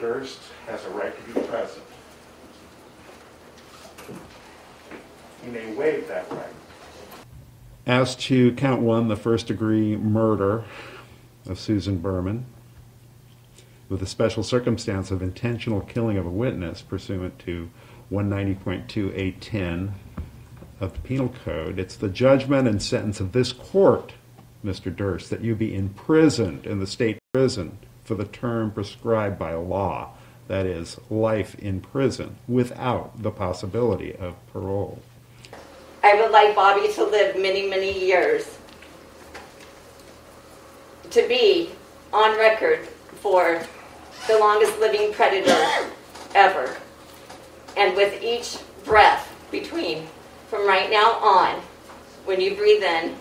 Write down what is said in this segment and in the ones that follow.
Durst has a right to be present. He may waive that right. As to count one, the first degree murder of Susan Berman, with the special circumstance of intentional killing of a witness pursuant to 190.2A10 of the Penal Code, it's the judgment and sentence of this court, Mr. Durst, that you be imprisoned in the state prison for the term prescribed by law, that is, life in prison, without the possibility of parole. I would like Bobby to live many, many years. To be on record for the longest living predator ever. And with each breath between, from right now on, when you breathe in,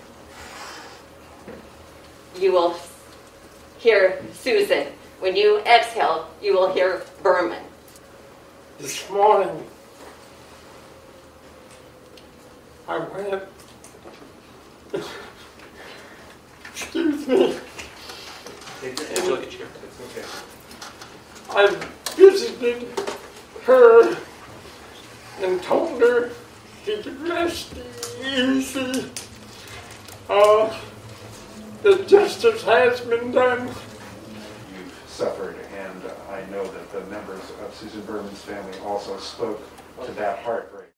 you will hear Susan. When you exhale, you will hear Berman. This morning, I went. Excuse me. It's okay. I visited her and told her she could rest easy. Uh, the justice has been done. You've suffered, and I know that the members of Susan Berman's family also spoke to that heartbreak.